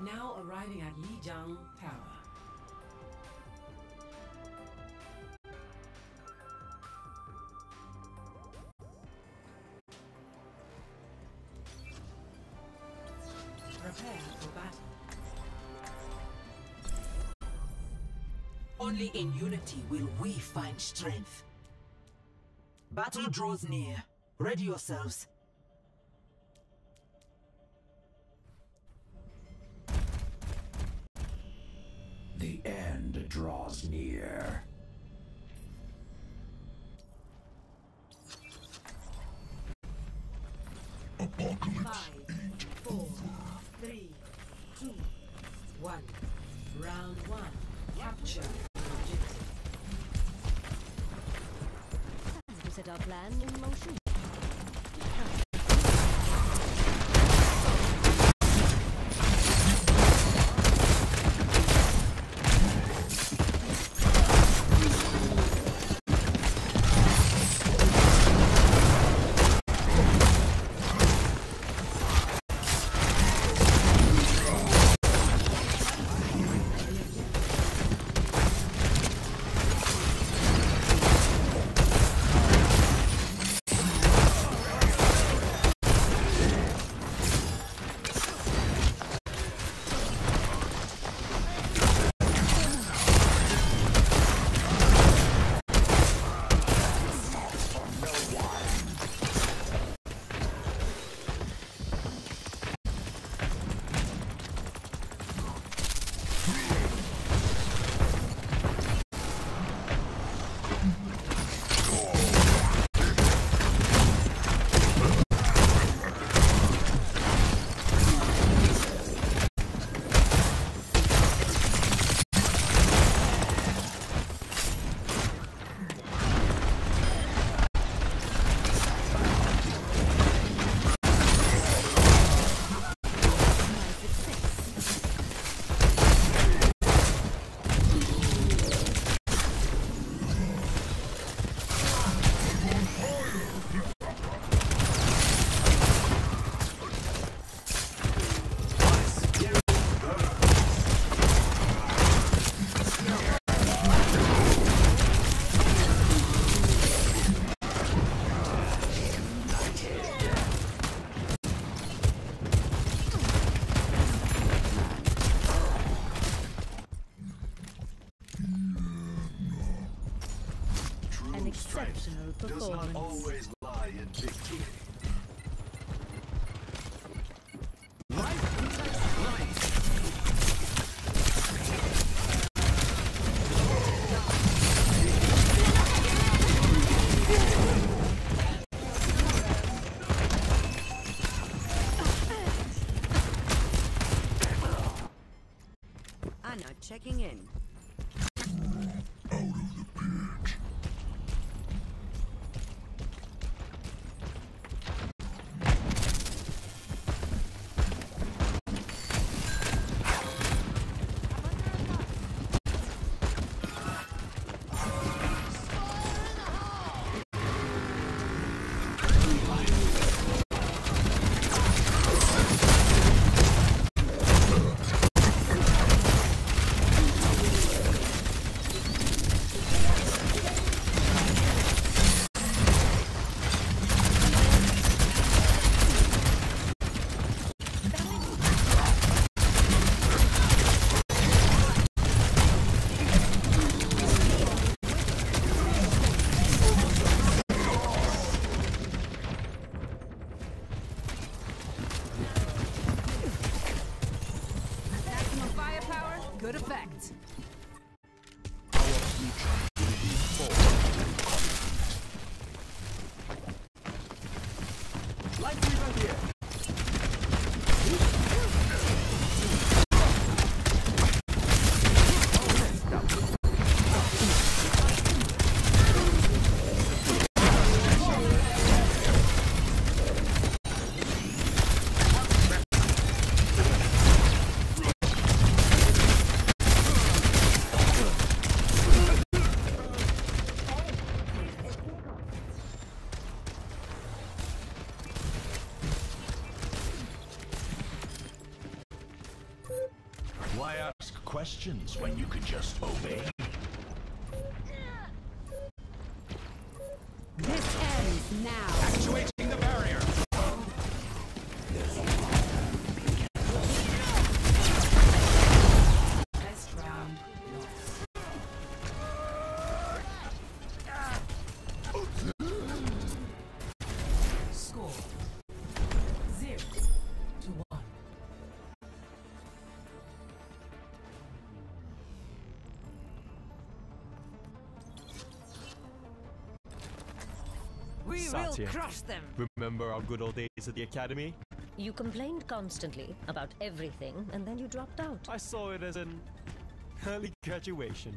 Now arriving at Lijiang Tower. Prepare for battle. Only in unity will we find strength. Battle draws near. Ready yourselves. Checking in. When you could just We Satya. will crush them. Remember our good old days at the academy? You complained constantly about everything, and then you dropped out. I saw it as an early graduation.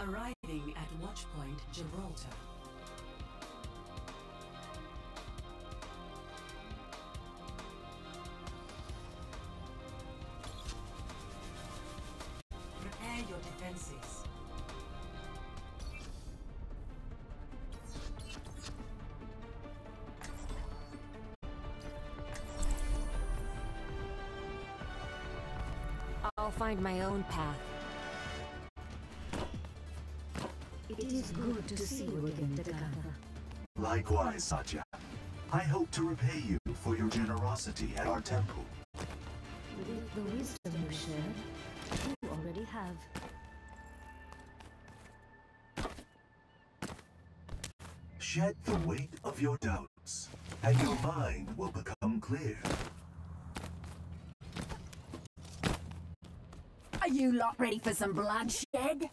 Arriving at Watchpoint Gibraltar. Prepare your defenses. I'll find my own path. Good to see you again, Tekhartha. Likewise, Satya. I hope to repay you for your generosity at our temple. With the wisdom you shared, you already have. Shed the weight of your doubts, and your mind will become clear. Are you lot ready for some bloodshed?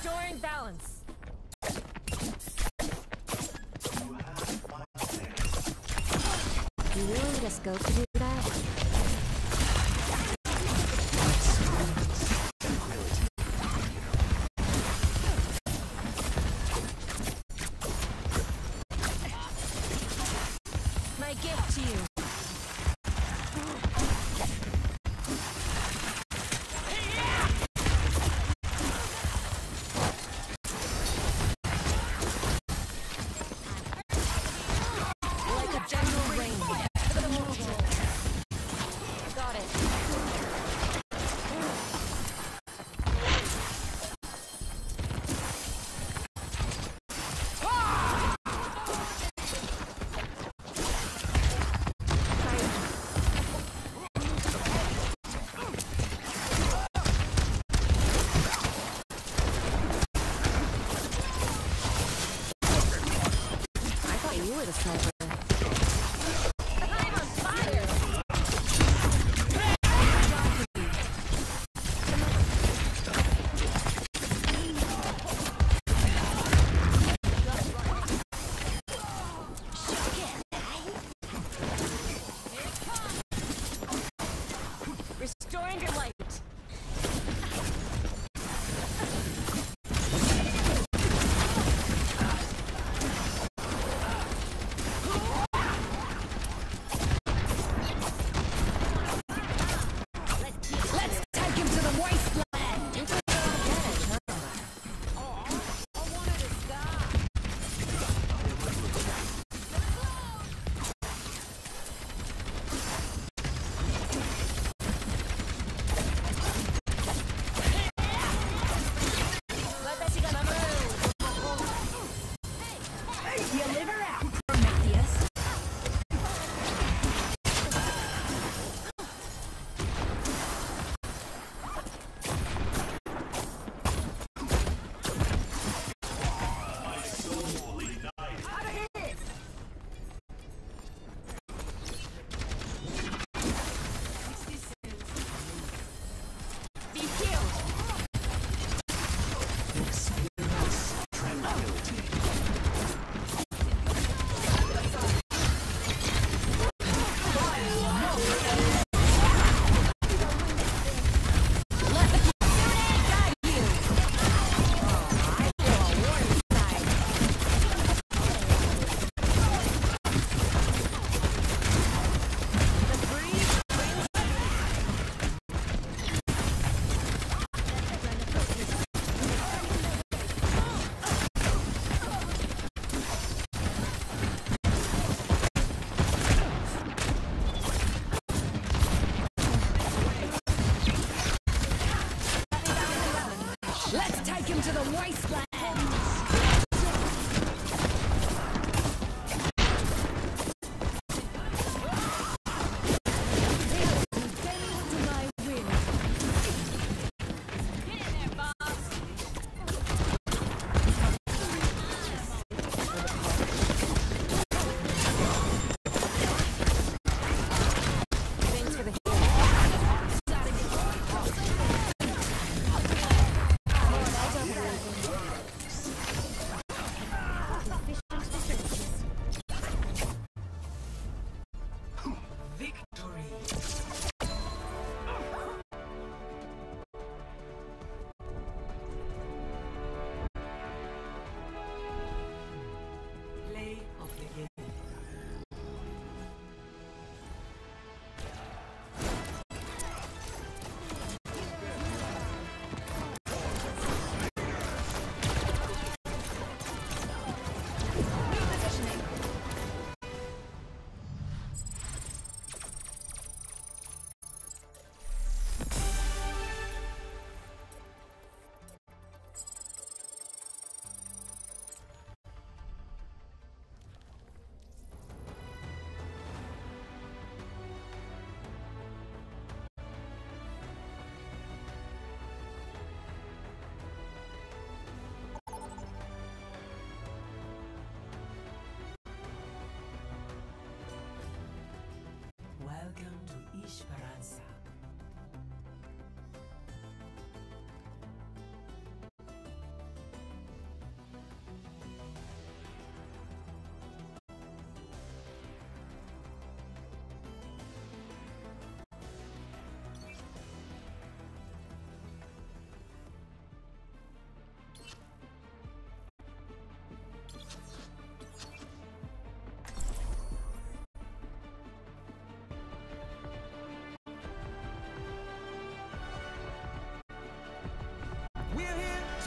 Restoring balance. You really just go to the sniper.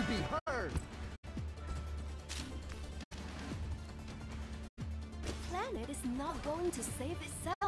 Be heard. Planet is not going to save itself.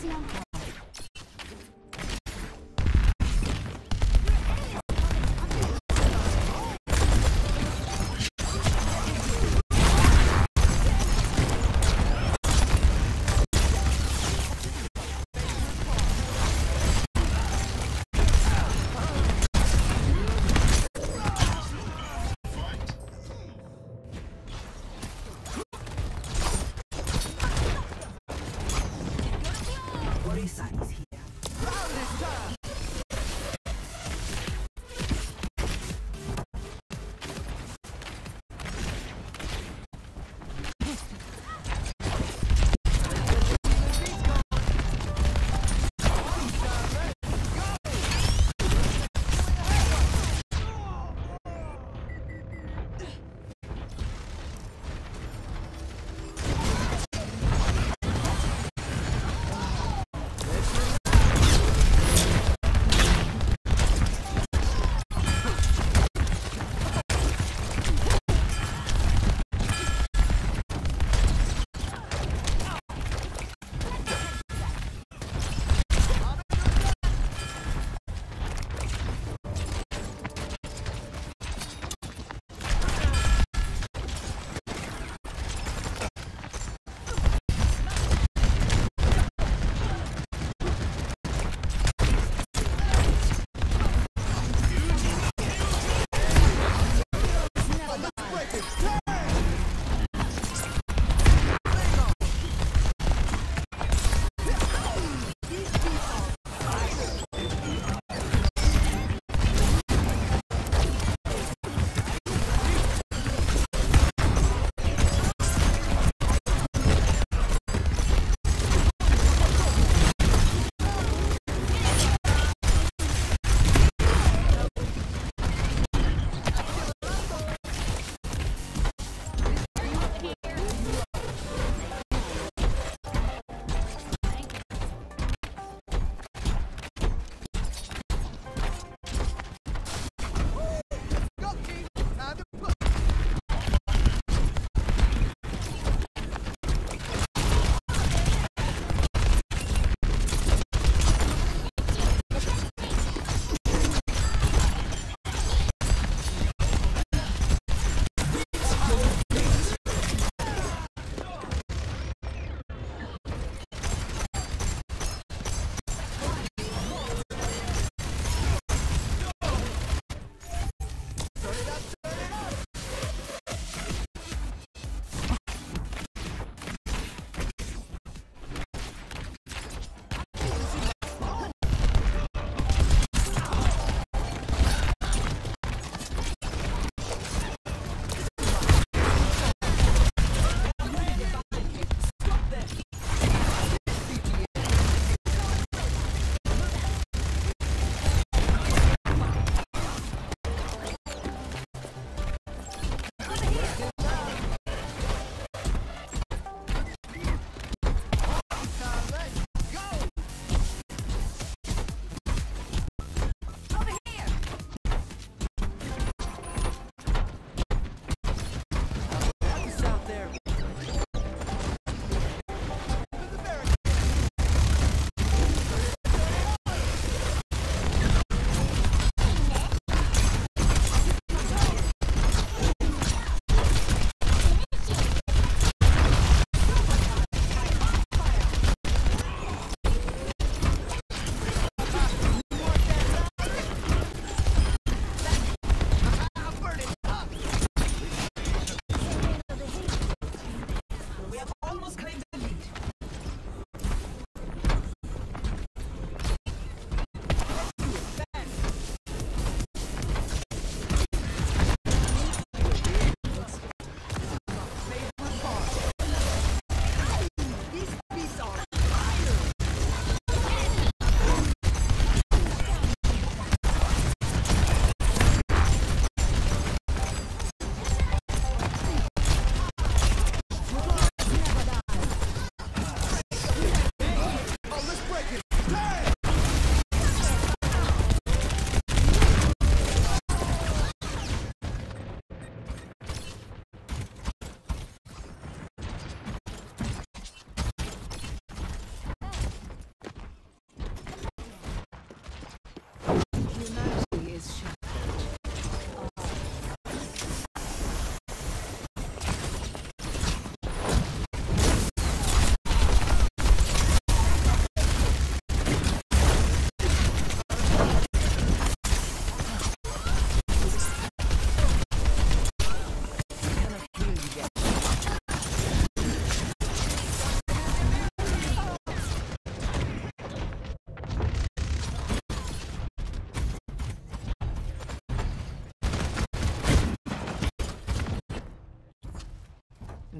Siang.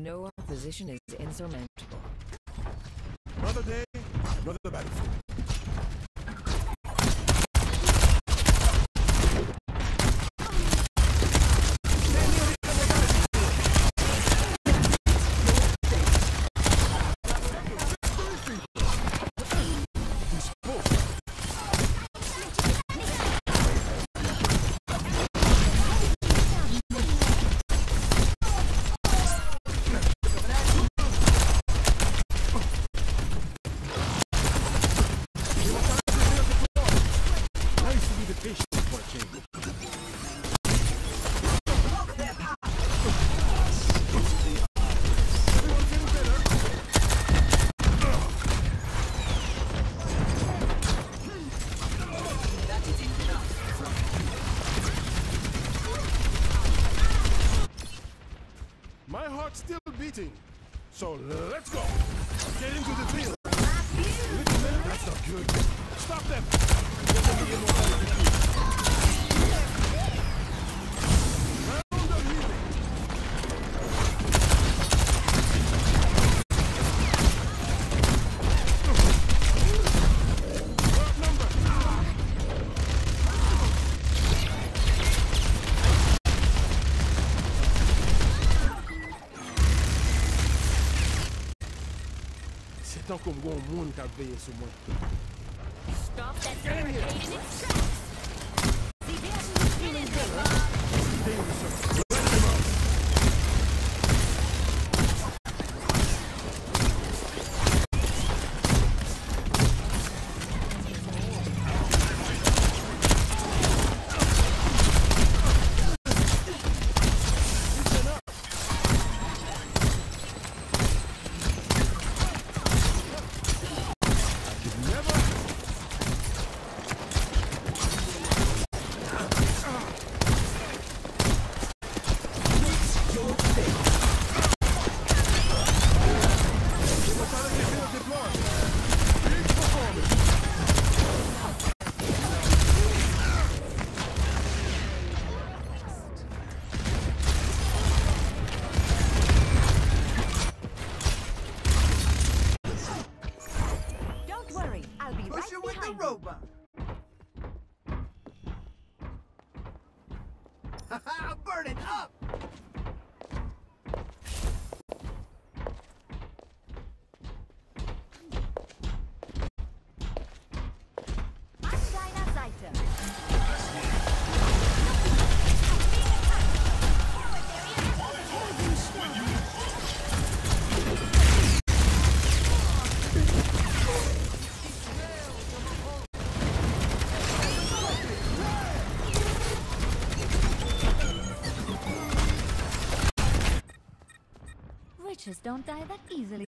no opposition is insurmountable. Another day, another battlefield. So Então só com uma única vez, humano. Stop that just don't die that easily.